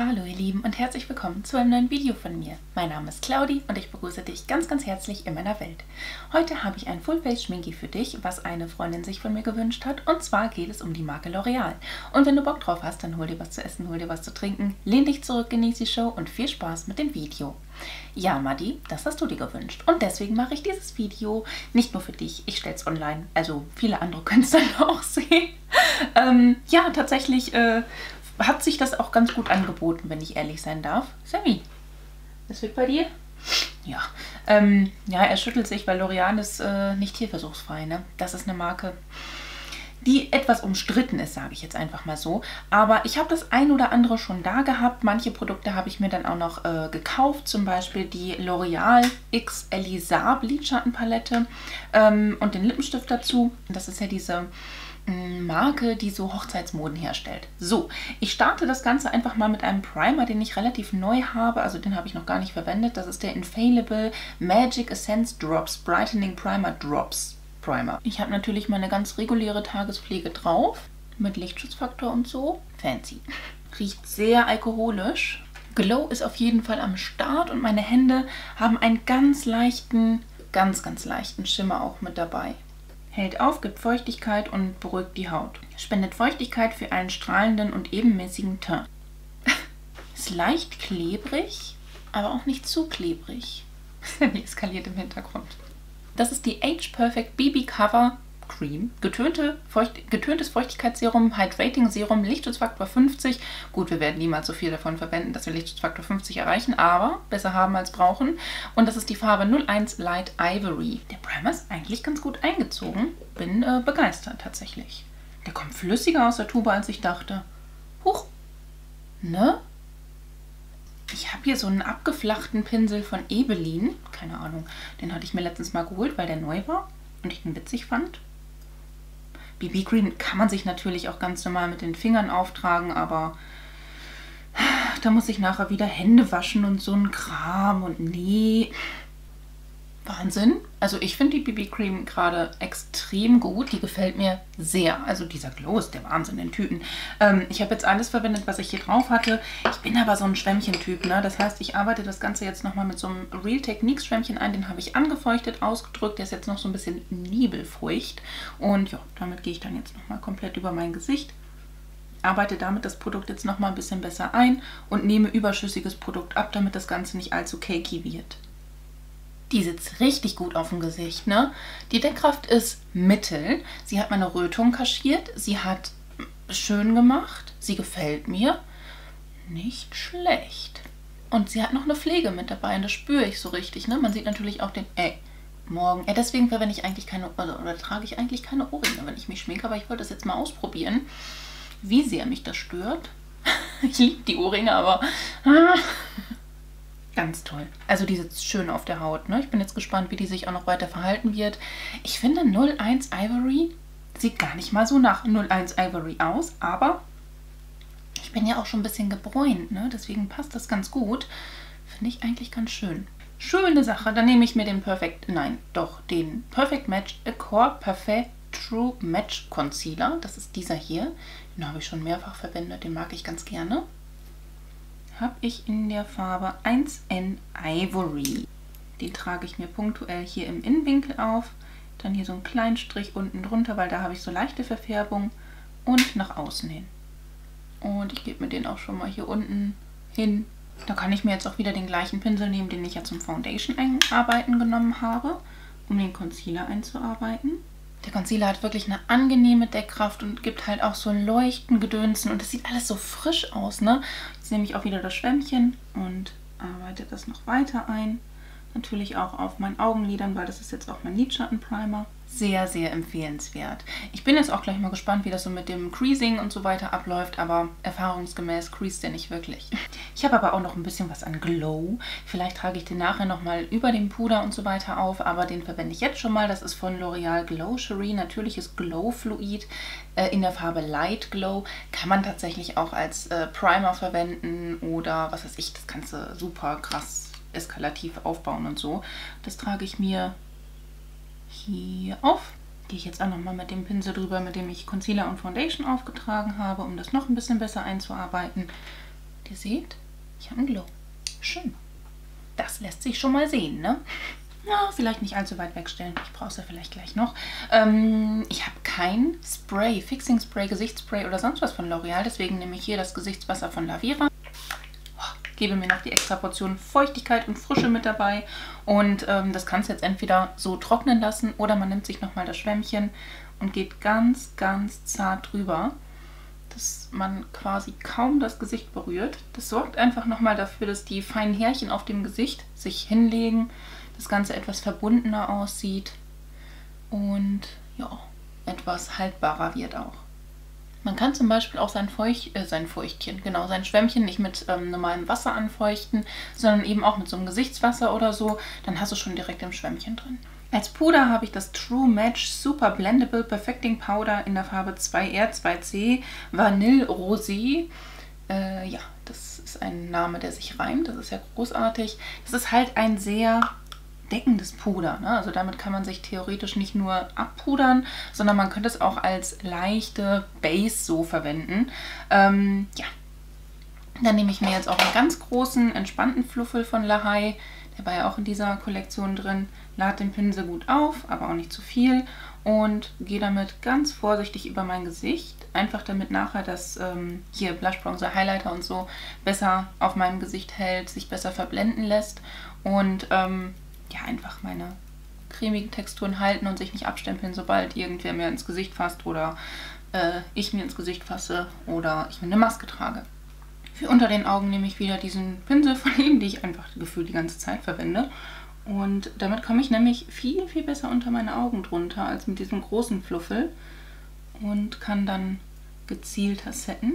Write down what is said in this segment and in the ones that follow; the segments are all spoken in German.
Hallo ihr Lieben und herzlich willkommen zu einem neuen Video von mir. Mein Name ist Claudi und ich begrüße dich ganz ganz herzlich in meiner Welt. Heute habe ich ein Full-Face Schminki für dich, was eine Freundin sich von mir gewünscht hat und zwar geht es um die Marke L'Oreal. Und wenn du Bock drauf hast, dann hol dir was zu essen, hol dir was zu trinken, lehn dich zurück, genieß die Show und viel Spaß mit dem Video. Ja, Madi, das hast du dir gewünscht. Und deswegen mache ich dieses Video nicht nur für dich. Ich stelle es online. Also viele andere können es dann auch sehen. Ähm, ja, tatsächlich äh, hat sich das auch ganz gut angeboten, wenn ich ehrlich sein darf. Sammy, was wird bei dir? Ja, ähm, ja, er schüttelt sich, weil L'Oreal ist äh, nicht tierversuchsfrei. Ne? Das ist eine Marke, die etwas umstritten ist, sage ich jetzt einfach mal so. Aber ich habe das ein oder andere schon da gehabt. Manche Produkte habe ich mir dann auch noch äh, gekauft, zum Beispiel die L'Oreal X Elisar Lidschattenpalette ähm, und den Lippenstift dazu. Das ist ja diese Marke, die so Hochzeitsmoden herstellt. So, ich starte das Ganze einfach mal mit einem Primer, den ich relativ neu habe. Also den habe ich noch gar nicht verwendet. Das ist der Infallible Magic Essence Drops Brightening Primer Drops Primer. Ich habe natürlich meine ganz reguläre Tagespflege drauf. Mit Lichtschutzfaktor und so. Fancy. Riecht sehr alkoholisch. Glow ist auf jeden Fall am Start und meine Hände haben einen ganz leichten, ganz, ganz leichten Schimmer auch mit dabei hält auf, gibt Feuchtigkeit und beruhigt die Haut. Spendet Feuchtigkeit für einen strahlenden und ebenmäßigen Teint. Ist leicht klebrig, aber auch nicht zu klebrig. Die eskaliert im Hintergrund. Das ist die Age Perfect BB Cover Cream. Getönte, Feucht, getöntes Feuchtigkeitsserum, Hydrating Serum, Lichtschutzfaktor 50. Gut, wir werden niemals so viel davon verwenden, dass wir Lichtschutzfaktor 50 erreichen, aber besser haben als brauchen. Und das ist die Farbe 01 Light Ivory. Der Primer ist eigentlich ganz gut eingezogen. Bin äh, begeistert tatsächlich. Der kommt flüssiger aus der Tube, als ich dachte. Huch. Ne? Ich habe hier so einen abgeflachten Pinsel von Ebelin. Keine Ahnung, den hatte ich mir letztens mal geholt, weil der neu war und ich ihn witzig fand. BB Cream kann man sich natürlich auch ganz normal mit den Fingern auftragen, aber da muss ich nachher wieder Hände waschen und so ein Kram und nee. Wahnsinn. Also ich finde die BB Cream gerade extrem gut. Die gefällt mir sehr. Also dieser Glow ist der Wahnsinn in Tüten. Ähm, ich habe jetzt alles verwendet, was ich hier drauf hatte. Ich bin aber so ein Schwämmchen-Typ. Ne? Das heißt, ich arbeite das Ganze jetzt nochmal mit so einem Real Techniques Schwämmchen ein. Den habe ich angefeuchtet, ausgedrückt. Der ist jetzt noch so ein bisschen nebelfeucht. Und ja, damit gehe ich dann jetzt nochmal komplett über mein Gesicht arbeite damit das Produkt jetzt nochmal ein bisschen besser ein und nehme überschüssiges Produkt ab, damit das Ganze nicht allzu cakey wird. Die sitzt richtig gut auf dem Gesicht. Ne? Die Deckkraft ist mittel. Sie hat meine Rötung kaschiert. Sie hat schön gemacht. Sie gefällt mir. Nicht schlecht. Und sie hat noch eine Pflege mit dabei und das spüre ich so richtig. Ne? Man sieht natürlich auch den... Ey, morgen... Ey, deswegen verwende ich eigentlich keine... Oder, oder trage ich eigentlich keine Ohrringe, wenn ich mich schminke. Aber ich wollte das jetzt mal ausprobieren, wie sehr mich das stört. ich liebe die Ohrringe, aber... Ganz toll. Also die sitzt schön auf der Haut. Ne? Ich bin jetzt gespannt, wie die sich auch noch weiter verhalten wird. Ich finde 01 Ivory sieht gar nicht mal so nach 01 Ivory aus, aber ich bin ja auch schon ein bisschen gebräunt, ne? deswegen passt das ganz gut. Finde ich eigentlich ganz schön. Schöne Sache. Dann nehme ich mir den Perfect, nein, doch, den Perfect Match Core Perfect True Match Concealer. Das ist dieser hier. Den habe ich schon mehrfach verwendet, den mag ich ganz gerne habe ich in der Farbe 1N Ivory. Den trage ich mir punktuell hier im Innenwinkel auf. Dann hier so einen kleinen Strich unten drunter, weil da habe ich so leichte Verfärbung. Und nach außen hin. Und ich gebe mir den auch schon mal hier unten hin. Da kann ich mir jetzt auch wieder den gleichen Pinsel nehmen, den ich ja zum Foundation einarbeiten genommen habe, um den Concealer einzuarbeiten. Der Concealer hat wirklich eine angenehme Deckkraft und gibt halt auch so Leuchten, Gedönsen und es sieht alles so frisch aus, ne? Jetzt nehme ich auch wieder das Schwämmchen und arbeite das noch weiter ein. Natürlich auch auf meinen Augenlidern, weil das ist jetzt auch mein Lidschattenprimer sehr, sehr empfehlenswert. Ich bin jetzt auch gleich mal gespannt, wie das so mit dem Creasing und so weiter abläuft, aber erfahrungsgemäß creased der nicht wirklich. Ich habe aber auch noch ein bisschen was an Glow. Vielleicht trage ich den nachher nochmal über dem Puder und so weiter auf, aber den verwende ich jetzt schon mal. Das ist von L'Oreal Glow Cherie, natürliches Glow Fluid äh, in der Farbe Light Glow. Kann man tatsächlich auch als äh, Primer verwenden oder was weiß ich, das kannst du super krass eskalativ aufbauen und so. Das trage ich mir hier auf. Gehe ich jetzt auch nochmal mit dem Pinsel drüber, mit dem ich Concealer und Foundation aufgetragen habe, um das noch ein bisschen besser einzuarbeiten. Ihr seht, ich habe einen Glow. Schön. Das lässt sich schon mal sehen, ne? Ja, vielleicht nicht allzu weit wegstellen. Ich brauche es ja vielleicht gleich noch. Ähm, ich habe kein Spray, Fixing Spray, Gesichtsspray oder sonst was von L'Oreal. Deswegen nehme ich hier das Gesichtswasser von Lavira. Oh, gebe mir noch die extra Portion Feuchtigkeit und Frische mit dabei. Und ähm, das kannst du jetzt entweder so trocknen lassen oder man nimmt sich nochmal das Schwämmchen und geht ganz, ganz zart drüber dass man quasi kaum das Gesicht berührt. Das sorgt einfach nochmal dafür, dass die feinen Härchen auf dem Gesicht sich hinlegen, das Ganze etwas verbundener aussieht und ja, etwas haltbarer wird auch. Man kann zum Beispiel auch sein, Feucht, äh, sein Feuchtchen, genau, sein Schwämmchen nicht mit ähm, normalem Wasser anfeuchten, sondern eben auch mit so einem Gesichtswasser oder so. Dann hast du schon direkt im Schwämmchen drin. Als Puder habe ich das True Match Super Blendable Perfecting Powder in der Farbe 2R2C Vanille Rosé. Äh, ja, das ist ein Name, der sich reimt. Das ist ja großartig. Das ist halt ein sehr deckendes Puder. Ne? Also damit kann man sich theoretisch nicht nur abpudern, sondern man könnte es auch als leichte Base so verwenden. Ähm, ja, dann nehme ich mir jetzt auch einen ganz großen, entspannten Fluffel von Lahai. Der war ja auch in dieser Kollektion drin lade den Pinsel gut auf, aber auch nicht zu viel und gehe damit ganz vorsichtig über mein Gesicht, einfach damit nachher das ähm, hier Blush Bronzer Highlighter und so besser auf meinem Gesicht hält, sich besser verblenden lässt und ähm, ja einfach meine cremigen Texturen halten und sich nicht abstempeln, sobald irgendwer mir ins Gesicht fasst oder äh, ich mir ins Gesicht fasse oder ich mir eine Maske trage. Unter den Augen nehme ich wieder diesen Pinsel von ihm, die ich einfach gefühlt die ganze Zeit verwende. Und damit komme ich nämlich viel, viel besser unter meine Augen drunter als mit diesem großen Fluffel und kann dann gezielter setten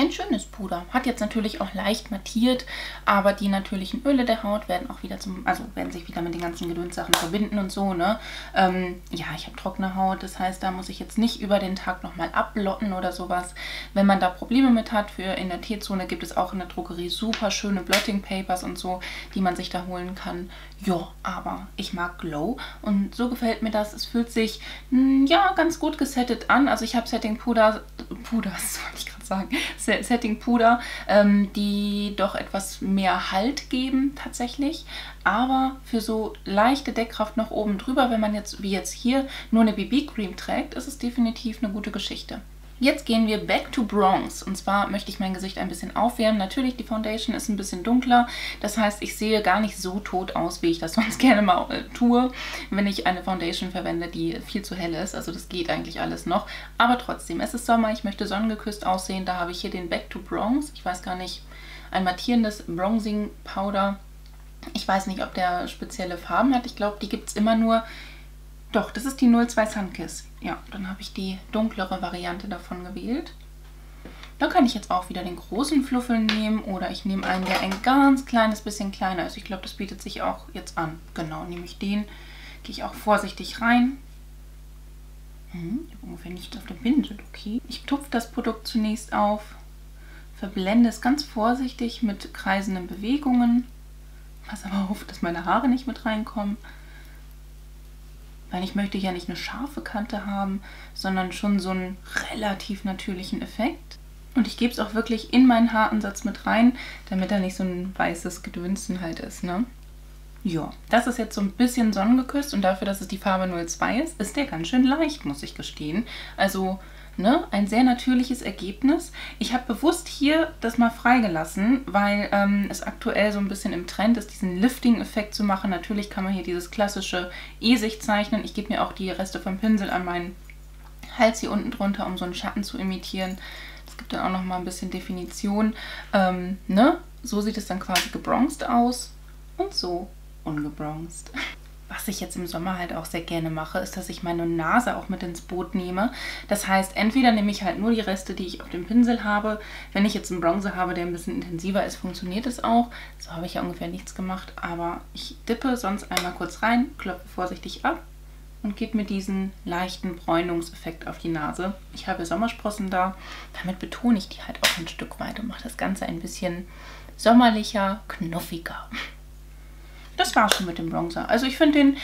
ein schönes Puder. Hat jetzt natürlich auch leicht mattiert, aber die natürlichen Öle der Haut werden auch wieder zum, also werden sich wieder mit den ganzen Gedönssachen verbinden und so, ne? Ähm, ja, ich habe trockene Haut, das heißt, da muss ich jetzt nicht über den Tag nochmal ablotten oder sowas. Wenn man da Probleme mit hat, für in der T-Zone gibt es auch in der Drogerie super schöne Blotting Papers und so, die man sich da holen kann. Ja, aber ich mag Glow und so gefällt mir das. Es fühlt sich, mh, hm, ja, ganz gut gesettet an. Also ich habe Setting Puder, Puder, das wollte ich gerade sagen, Setting-Puder, ähm, die doch etwas mehr Halt geben tatsächlich. Aber für so leichte Deckkraft noch oben drüber, wenn man jetzt wie jetzt hier nur eine BB-Cream trägt, ist es definitiv eine gute Geschichte. Jetzt gehen wir back to Bronze. Und zwar möchte ich mein Gesicht ein bisschen aufwärmen. Natürlich, die Foundation ist ein bisschen dunkler. Das heißt, ich sehe gar nicht so tot aus, wie ich das sonst gerne mal äh, tue, wenn ich eine Foundation verwende, die viel zu hell ist. Also das geht eigentlich alles noch. Aber trotzdem, es ist Sommer. Ich möchte sonnengeküsst aussehen. Da habe ich hier den Back to Bronze. Ich weiß gar nicht, ein mattierendes Bronzing Powder. Ich weiß nicht, ob der spezielle Farben hat. Ich glaube, die gibt es immer nur doch, das ist die 02 Sunkiss. Ja, dann habe ich die dunklere Variante davon gewählt. Da kann ich jetzt auch wieder den großen Fluffel nehmen oder ich nehme einen, der ein ganz kleines bisschen kleiner ist. Ich glaube, das bietet sich auch jetzt an. Genau, nehme ich den. Gehe ich auch vorsichtig rein. Hm, ich habe ungefähr nichts auf dem Pinsel, okay. Ich tupfe das Produkt zunächst auf, verblende es ganz vorsichtig mit kreisenden Bewegungen. Pass aber auf, dass meine Haare nicht mit reinkommen weil ich möchte ja nicht eine scharfe Kante haben, sondern schon so einen relativ natürlichen Effekt. Und ich gebe es auch wirklich in meinen Haaransatz mit rein, damit da nicht so ein weißes Gedünsten halt ist, ne? Ja, das ist jetzt so ein bisschen sonnengeküsst und dafür, dass es die Farbe 02 ist, ist der ganz schön leicht, muss ich gestehen. Also Ne? Ein sehr natürliches Ergebnis. Ich habe bewusst hier das mal freigelassen, weil ähm, es aktuell so ein bisschen im Trend ist, diesen Lifting-Effekt zu machen. Natürlich kann man hier dieses klassische E-Sicht zeichnen. Ich gebe mir auch die Reste vom Pinsel an meinen Hals hier unten drunter, um so einen Schatten zu imitieren. Das gibt dann auch noch mal ein bisschen Definition. Ähm, ne? So sieht es dann quasi gebronzt aus und so ungebronzt. was ich jetzt im Sommer halt auch sehr gerne mache, ist, dass ich meine Nase auch mit ins Boot nehme. Das heißt, entweder nehme ich halt nur die Reste, die ich auf dem Pinsel habe. Wenn ich jetzt einen Bronzer habe, der ein bisschen intensiver ist, funktioniert es auch. So habe ich ja ungefähr nichts gemacht, aber ich dippe sonst einmal kurz rein, klopfe vorsichtig ab und gebe mir diesen leichten Bräunungseffekt auf die Nase. Ich habe Sommersprossen da, damit betone ich die halt auch ein Stück weit und mache das Ganze ein bisschen sommerlicher, knuffiger das war schon mit dem Bronzer. Also ich finde den,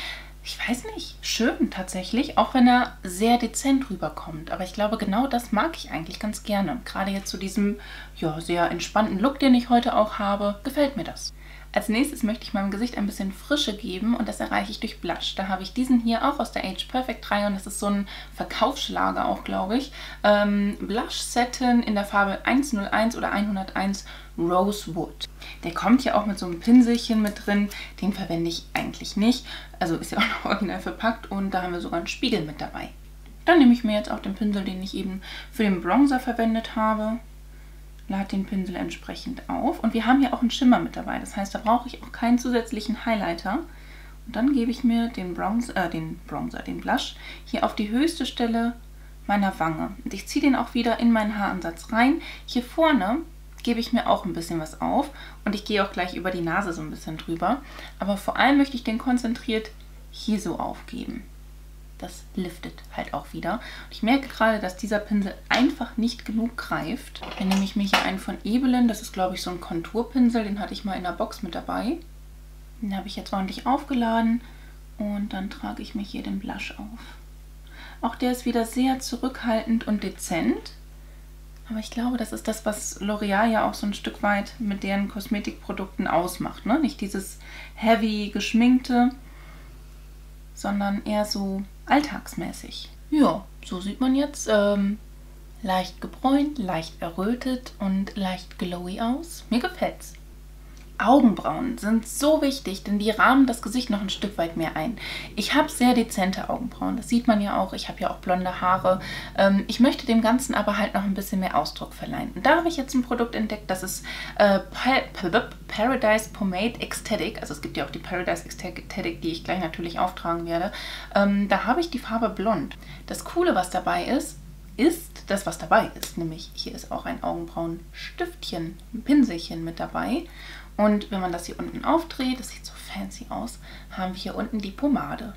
ich weiß nicht, schön tatsächlich, auch wenn er sehr dezent rüberkommt. Aber ich glaube, genau das mag ich eigentlich ganz gerne. Gerade jetzt zu diesem ja, sehr entspannten Look, den ich heute auch habe, gefällt mir das. Als nächstes möchte ich meinem Gesicht ein bisschen Frische geben und das erreiche ich durch Blush. Da habe ich diesen hier auch aus der Age Perfect 3 und das ist so ein Verkaufsschlager auch, glaube ich. Ähm, Blush Satin in der Farbe 101 oder 101 Rosewood. Der kommt ja auch mit so einem Pinselchen mit drin. Den verwende ich eigentlich nicht. Also ist ja auch noch original verpackt und da haben wir sogar einen Spiegel mit dabei. Dann nehme ich mir jetzt auch den Pinsel, den ich eben für den Bronzer verwendet habe lade den Pinsel entsprechend auf. Und wir haben hier auch einen Schimmer mit dabei. Das heißt, da brauche ich auch keinen zusätzlichen Highlighter. Und dann gebe ich mir den Bronzer, äh, den Bronzer, den Blush hier auf die höchste Stelle meiner Wange. Und ich ziehe den auch wieder in meinen Haaransatz rein. Hier vorne gebe ich mir auch ein bisschen was auf und ich gehe auch gleich über die Nase so ein bisschen drüber. Aber vor allem möchte ich den konzentriert hier so aufgeben das liftet halt auch wieder. Und ich merke gerade, dass dieser Pinsel einfach nicht genug greift. Dann nehme ich mir hier einen von Ebelin. Das ist, glaube ich, so ein Konturpinsel. Den hatte ich mal in der Box mit dabei. Den habe ich jetzt ordentlich aufgeladen. Und dann trage ich mir hier den Blush auf. Auch der ist wieder sehr zurückhaltend und dezent. Aber ich glaube, das ist das, was L'Oreal ja auch so ein Stück weit mit deren Kosmetikprodukten ausmacht. Ne? Nicht dieses heavy geschminkte, sondern eher so alltagsmäßig. Ja, so sieht man jetzt ähm, leicht gebräunt, leicht errötet und leicht glowy aus. Mir gefällt's. Augenbrauen sind so wichtig, denn die rahmen das Gesicht noch ein Stück weit mehr ein. Ich habe sehr dezente Augenbrauen, das sieht man ja auch. Ich habe ja auch blonde Haare. Ähm, ich möchte dem Ganzen aber halt noch ein bisschen mehr Ausdruck verleihen. Und da habe ich jetzt ein Produkt entdeckt, das ist äh, Paradise Pomade Ecstatic. Also es gibt ja auch die Paradise Ecstatic, die ich gleich natürlich auftragen werde. Ähm, da habe ich die Farbe Blond. Das Coole, was dabei ist, ist das, was dabei ist. Nämlich hier ist auch ein Augenbrauenstiftchen, ein Pinselchen mit dabei. Und wenn man das hier unten aufdreht, das sieht so fancy aus, haben wir hier unten die Pomade.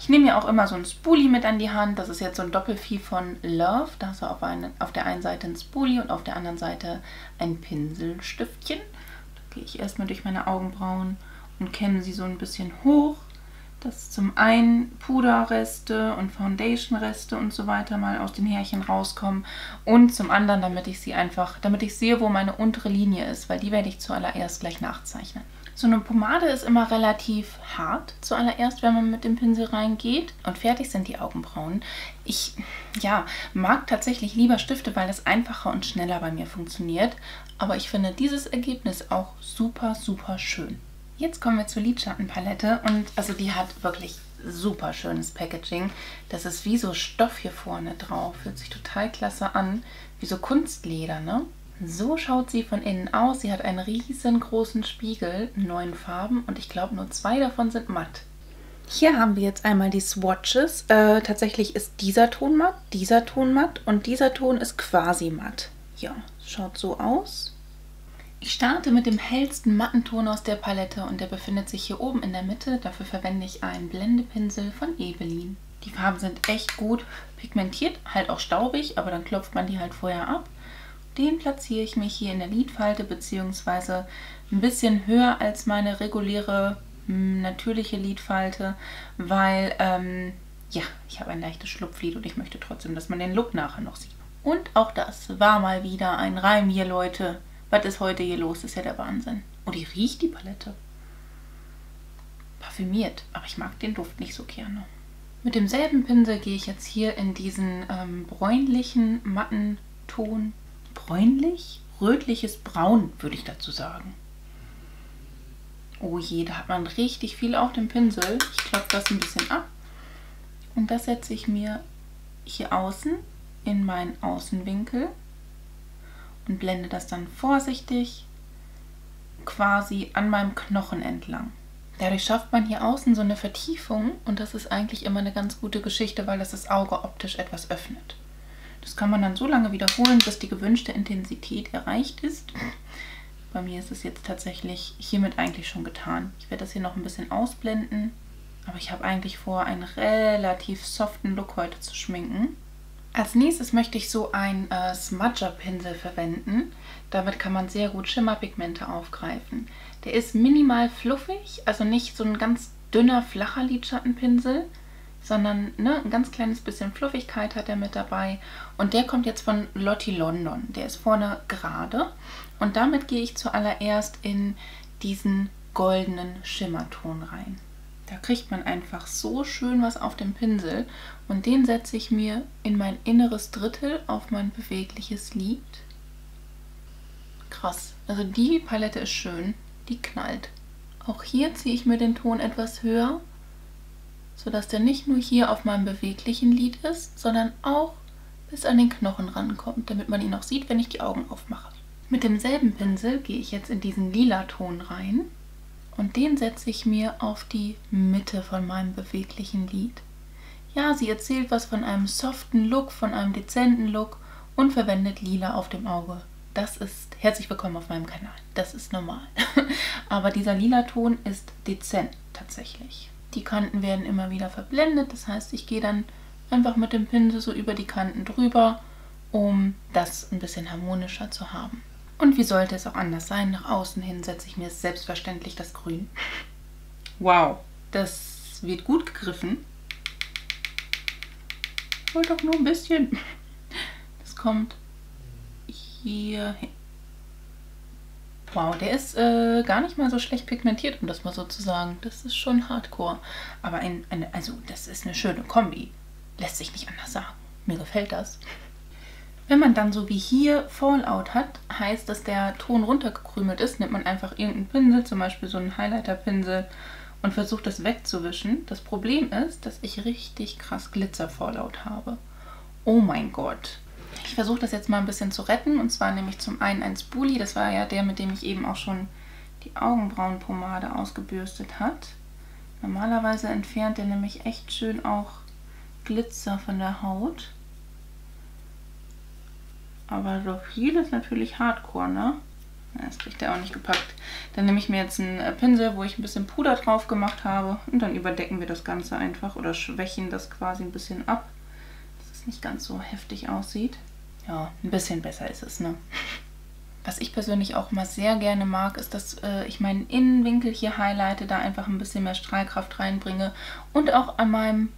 Ich nehme ja auch immer so ein Spoolie mit an die Hand. Das ist jetzt so ein Doppelvieh von Love. Da hast du auf, eine, auf der einen Seite ein Spoolie und auf der anderen Seite ein Pinselstiftchen. Da gehe ich erstmal durch meine Augenbrauen und kämme sie so ein bisschen hoch dass zum einen Puderreste und Foundationreste und so weiter mal aus den Härchen rauskommen und zum anderen, damit ich sie einfach, damit ich sehe, wo meine untere Linie ist, weil die werde ich zuallererst gleich nachzeichnen. So eine Pomade ist immer relativ hart zuallererst, wenn man mit dem Pinsel reingeht und fertig sind die Augenbrauen. Ich ja, mag tatsächlich lieber Stifte, weil das einfacher und schneller bei mir funktioniert, aber ich finde dieses Ergebnis auch super, super schön. Jetzt kommen wir zur Lidschattenpalette und also die hat wirklich super schönes Packaging. Das ist wie so Stoff hier vorne drauf. Fühlt sich total klasse an. Wie so Kunstleder, ne? So schaut sie von innen aus. Sie hat einen riesengroßen Spiegel in neuen Farben und ich glaube nur zwei davon sind matt. Hier haben wir jetzt einmal die Swatches. Äh, tatsächlich ist dieser Ton matt, dieser Ton matt und dieser Ton ist quasi matt. Ja, schaut so aus. Ich starte mit dem hellsten matten Ton aus der Palette und der befindet sich hier oben in der Mitte. Dafür verwende ich einen Blendepinsel von Ebelin. Die Farben sind echt gut pigmentiert, halt auch staubig, aber dann klopft man die halt vorher ab. Den platziere ich mir hier in der Lidfalte bzw. ein bisschen höher als meine reguläre hm, natürliche Lidfalte, weil ähm, ja, ich habe ein leichtes Schlupflid und ich möchte trotzdem, dass man den Look nachher noch sieht. Und auch das war mal wieder ein Reim hier, Leute. Was ist heute hier los? Das ist ja der Wahnsinn. Oh, die riecht die Palette. Parfümiert, aber ich mag den Duft nicht so gerne. Mit demselben Pinsel gehe ich jetzt hier in diesen ähm, bräunlichen, matten Ton. Bräunlich? Rötliches Braun, würde ich dazu sagen. Oh je, da hat man richtig viel auf dem Pinsel. Ich klopfe das ein bisschen ab. Und das setze ich mir hier außen in meinen Außenwinkel und blende das dann vorsichtig quasi an meinem Knochen entlang. Dadurch schafft man hier außen so eine Vertiefung und das ist eigentlich immer eine ganz gute Geschichte, weil das das Auge optisch etwas öffnet. Das kann man dann so lange wiederholen, bis die gewünschte Intensität erreicht ist. Bei mir ist es jetzt tatsächlich hiermit eigentlich schon getan. Ich werde das hier noch ein bisschen ausblenden, aber ich habe eigentlich vor, einen relativ soften Look heute zu schminken. Als nächstes möchte ich so einen äh, Smudger-Pinsel verwenden. Damit kann man sehr gut Schimmerpigmente aufgreifen. Der ist minimal fluffig, also nicht so ein ganz dünner, flacher Lidschattenpinsel, sondern ne, ein ganz kleines bisschen Fluffigkeit hat er mit dabei. Und der kommt jetzt von Lottie London. Der ist vorne gerade. Und damit gehe ich zuallererst in diesen goldenen Schimmerton rein. Da kriegt man einfach so schön was auf dem Pinsel. Und den setze ich mir in mein inneres Drittel auf mein bewegliches Lid. Krass. Also die Palette ist schön. Die knallt. Auch hier ziehe ich mir den Ton etwas höher sodass der nicht nur hier auf meinem beweglichen Lid ist, sondern auch bis an den Knochen rankommt, damit man ihn auch sieht, wenn ich die Augen aufmache. Mit demselben Pinsel gehe ich jetzt in diesen lila Ton rein und den setze ich mir auf die Mitte von meinem beweglichen Lid. Ja, sie erzählt was von einem soften Look, von einem dezenten Look und verwendet lila auf dem Auge. Das ist herzlich willkommen auf meinem Kanal. Das ist normal. Aber dieser lila Ton ist dezent tatsächlich. Die Kanten werden immer wieder verblendet, das heißt, ich gehe dann einfach mit dem Pinsel so über die Kanten drüber, um das ein bisschen harmonischer zu haben. Und wie sollte es auch anders sein? Nach außen hin setze ich mir selbstverständlich das Grün. Wow, das wird gut gegriffen. Wollte doch nur ein bisschen. Das kommt hier hin. Wow, der ist äh, gar nicht mal so schlecht pigmentiert, um das mal so zu sagen. Das ist schon Hardcore. Aber ein, eine, also das ist eine schöne Kombi. Lässt sich nicht anders sagen. Mir gefällt das. Wenn man dann so wie hier Fallout hat, heißt, dass der Ton runtergekrümelt ist, nimmt man einfach irgendeinen Pinsel, zum Beispiel so einen Highlighter-Pinsel und versucht das wegzuwischen. Das Problem ist, dass ich richtig krass Glitzer-Fallout habe. Oh mein Gott. Ich versuche das jetzt mal ein bisschen zu retten. Und zwar nehme ich zum einen ein Spoolie. Das war ja der, mit dem ich eben auch schon die Augenbrauenpomade ausgebürstet hat. Normalerweise entfernt der nämlich echt schön auch Glitzer von der Haut. Aber so viel ist natürlich Hardcore, ne? Das kriegt er auch nicht gepackt. Dann nehme ich mir jetzt einen äh, Pinsel, wo ich ein bisschen Puder drauf gemacht habe. Und dann überdecken wir das Ganze einfach oder schwächen das quasi ein bisschen ab, dass es nicht ganz so heftig aussieht ja, ein bisschen besser ist es, ne? Was ich persönlich auch immer sehr gerne mag, ist, dass äh, ich meinen Innenwinkel hier highlighte, da einfach ein bisschen mehr Strahlkraft reinbringe und auch an meinem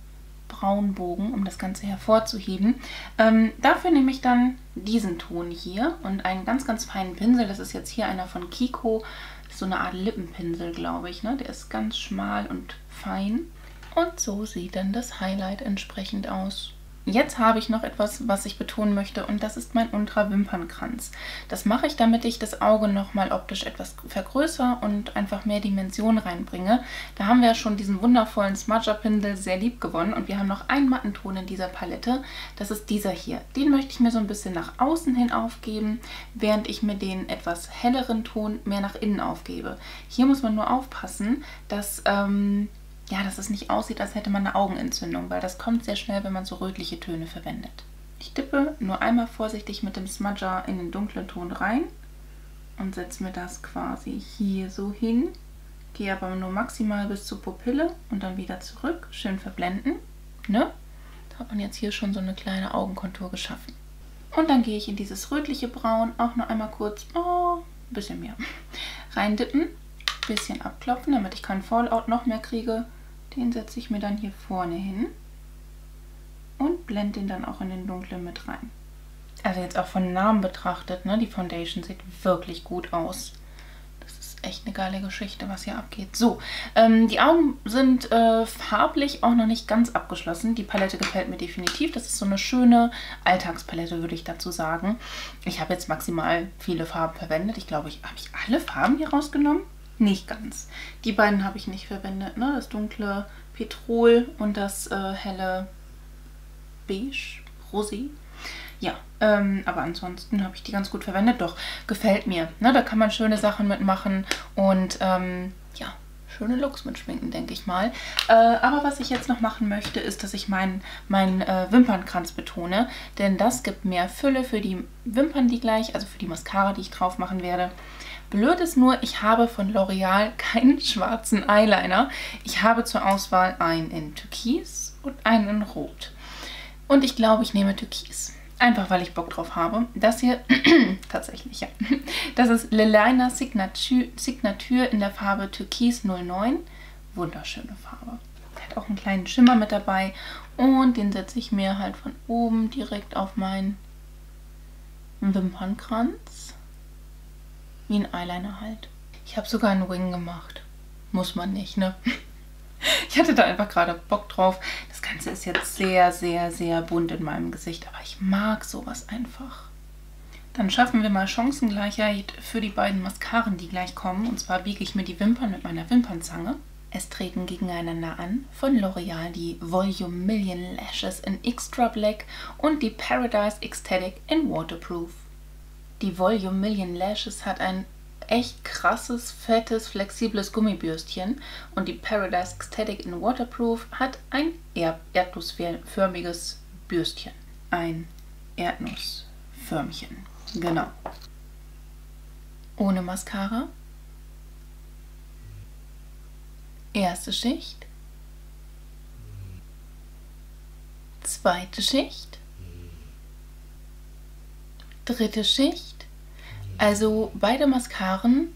Braunbogen, um das Ganze hervorzuheben. Ähm, dafür nehme ich dann diesen Ton hier und einen ganz, ganz feinen Pinsel. Das ist jetzt hier einer von Kiko. So eine Art Lippenpinsel, glaube ich. Ne? Der ist ganz schmal und fein. Und so sieht dann das Highlight entsprechend aus. Jetzt habe ich noch etwas, was ich betonen möchte und das ist mein unterer Wimpernkranz. Das mache ich, damit ich das Auge nochmal optisch etwas vergrößere und einfach mehr Dimension reinbringe. Da haben wir ja schon diesen wundervollen Smudger-Pinsel sehr lieb gewonnen und wir haben noch einen Mattenton in dieser Palette. Das ist dieser hier. Den möchte ich mir so ein bisschen nach außen hin aufgeben, während ich mir den etwas helleren Ton mehr nach innen aufgebe. Hier muss man nur aufpassen, dass... Ähm, ja, dass es nicht aussieht, als hätte man eine Augenentzündung, weil das kommt sehr schnell, wenn man so rötliche Töne verwendet. Ich dippe nur einmal vorsichtig mit dem Smudger in den dunklen Ton rein und setze mir das quasi hier so hin. Gehe aber nur maximal bis zur Pupille und dann wieder zurück. Schön verblenden. Ne? Da hat man jetzt hier schon so eine kleine Augenkontur geschaffen. Und dann gehe ich in dieses rötliche Braun auch noch einmal kurz, oh, ein bisschen mehr, reindippen. Bisschen abklopfen, damit ich keinen Fallout noch mehr kriege. Den setze ich mir dann hier vorne hin und blende den dann auch in den dunklen mit rein. Also jetzt auch von Namen betrachtet, ne, die Foundation sieht wirklich gut aus. Das ist echt eine geile Geschichte, was hier abgeht. So, ähm, die Augen sind äh, farblich auch noch nicht ganz abgeschlossen. Die Palette gefällt mir definitiv. Das ist so eine schöne Alltagspalette, würde ich dazu sagen. Ich habe jetzt maximal viele Farben verwendet. Ich glaube, ich habe ich alle Farben hier rausgenommen? Nicht ganz. Die beiden habe ich nicht verwendet. Ne? Das dunkle Petrol und das äh, helle Beige, Rosé. Ja, ähm, aber ansonsten habe ich die ganz gut verwendet. Doch, gefällt mir. Ne? Da kann man schöne Sachen mitmachen und ähm, ja, schöne Looks mitschminken, denke ich mal. Äh, aber was ich jetzt noch machen möchte, ist, dass ich meinen mein, äh, Wimpernkranz betone. Denn das gibt mehr Fülle für die Wimpern, die gleich, also für die Mascara, die ich drauf machen werde. Blöd ist nur, ich habe von L'Oreal keinen schwarzen Eyeliner. Ich habe zur Auswahl einen in Türkis und einen in Rot. Und ich glaube, ich nehme Türkis. Einfach, weil ich Bock drauf habe. Das hier, tatsächlich, ja. Das ist Lilina Signature, Signature in der Farbe Türkis 09. wunderschöne Farbe. Hat auch einen kleinen Schimmer mit dabei und den setze ich mir halt von oben direkt auf meinen Wimpernkranz. Wie ein Eyeliner halt. Ich habe sogar einen Wing gemacht. Muss man nicht, ne? Ich hatte da einfach gerade Bock drauf. Das Ganze ist jetzt sehr, sehr, sehr bunt in meinem Gesicht, aber ich mag sowas einfach. Dann schaffen wir mal Chancengleichheit für die beiden Mascaren, die gleich kommen. Und zwar biege ich mir die Wimpern mit meiner Wimpernzange. Es treten gegeneinander an von L'Oreal die Volume Million Lashes in Extra Black und die Paradise Ecstatic in Waterproof. Die Volume Million Lashes hat ein echt krasses, fettes, flexibles Gummibürstchen und die Paradise Ecstatic in Waterproof hat ein erdnussförmiges Bürstchen. Ein Erdnussförmchen. Genau. Ohne Mascara. Erste Schicht. Zweite Schicht. Dritte Schicht. Also beide Mascaren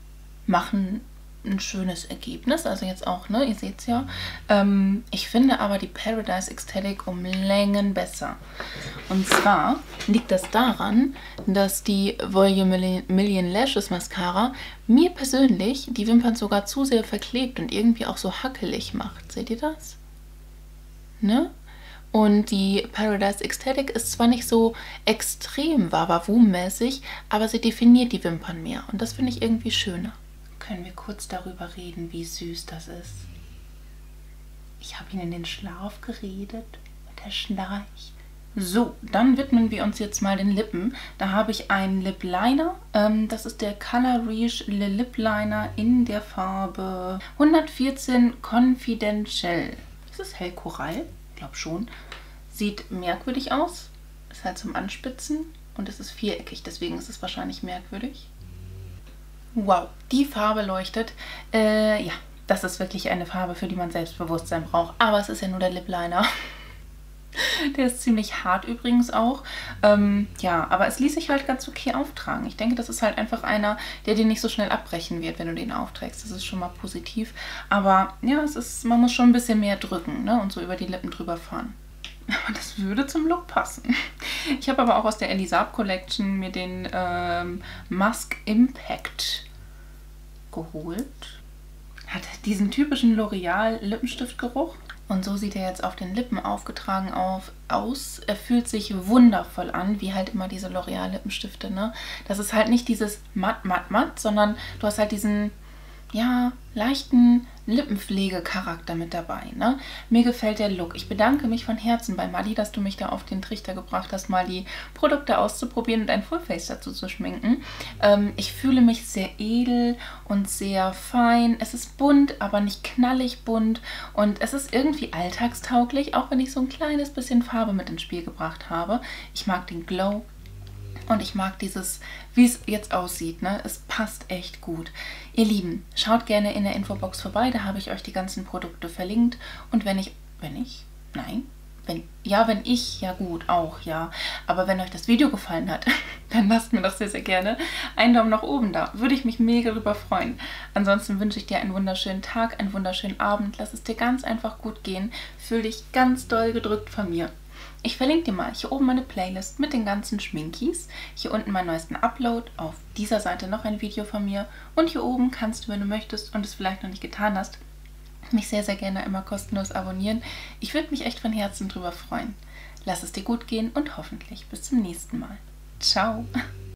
machen ein schönes Ergebnis. Also jetzt auch, ne, ihr seht es ja. Ähm, ich finde aber die Paradise Ecstatic um Längen besser. Und zwar liegt das daran, dass die Volume Million Lashes Mascara mir persönlich die Wimpern sogar zu sehr verklebt und irgendwie auch so hackelig macht. Seht ihr das? Ne? Und die Paradise Ecstatic ist zwar nicht so extrem Wawawum-mäßig, aber sie definiert die Wimpern mehr. Und das finde ich irgendwie schöner können wir kurz darüber reden, wie süß das ist. Ich habe ihn in den Schlaf geredet und er schnarcht. So, dann widmen wir uns jetzt mal den Lippen. Da habe ich einen Lip Liner. Ähm, das ist der Color Reach Lip Liner in der Farbe 114 Confidential. Ist es hellkorall? Glaube schon. Sieht merkwürdig aus. Ist halt zum Anspitzen und es ist viereckig, deswegen ist es wahrscheinlich merkwürdig. Wow, die Farbe leuchtet. Äh, ja, das ist wirklich eine Farbe, für die man Selbstbewusstsein braucht. Aber es ist ja nur der Lip Liner. Der ist ziemlich hart übrigens auch. Ähm, ja, aber es ließ sich halt ganz okay auftragen. Ich denke, das ist halt einfach einer, der dir nicht so schnell abbrechen wird, wenn du den aufträgst. Das ist schon mal positiv. Aber ja, es ist, man muss schon ein bisschen mehr drücken ne? und so über die Lippen drüber fahren. Aber das würde zum Look passen. Ich habe aber auch aus der Elisab Collection mir den ähm, Musk Impact geholt. Hat diesen typischen L'Oreal Lippenstiftgeruch. Und so sieht er jetzt auf den Lippen aufgetragen auf, aus. Er fühlt sich wundervoll an, wie halt immer diese L'Oreal Lippenstifte. Ne? Das ist halt nicht dieses matt, matt, matt, sondern du hast halt diesen, ja, leichten Lippenpflegecharakter mit dabei. Ne? Mir gefällt der Look. Ich bedanke mich von Herzen bei Mali, dass du mich da auf den Trichter gebracht hast, mal die Produkte auszuprobieren und ein Fullface dazu zu schminken. Ähm, ich fühle mich sehr edel und sehr fein. Es ist bunt, aber nicht knallig bunt und es ist irgendwie alltagstauglich, auch wenn ich so ein kleines bisschen Farbe mit ins Spiel gebracht habe. Ich mag den Glow und ich mag dieses, wie es jetzt aussieht. Ne? Es passt echt gut. Ihr Lieben, schaut gerne in der Infobox vorbei. Da habe ich euch die ganzen Produkte verlinkt. Und wenn ich, wenn ich, nein, wenn, ja, wenn ich, ja gut, auch, ja. Aber wenn euch das Video gefallen hat, dann lasst mir doch sehr, sehr gerne einen Daumen nach oben da. Würde ich mich mega darüber freuen. Ansonsten wünsche ich dir einen wunderschönen Tag, einen wunderschönen Abend. Lass es dir ganz einfach gut gehen. Fühl dich ganz doll gedrückt von mir. Ich verlinke dir mal hier oben meine Playlist mit den ganzen Schminkies. Hier unten meinen neuesten Upload. Auf dieser Seite noch ein Video von mir. Und hier oben kannst du, wenn du möchtest und es vielleicht noch nicht getan hast, mich sehr, sehr gerne immer kostenlos abonnieren. Ich würde mich echt von Herzen drüber freuen. Lass es dir gut gehen und hoffentlich bis zum nächsten Mal. Ciao!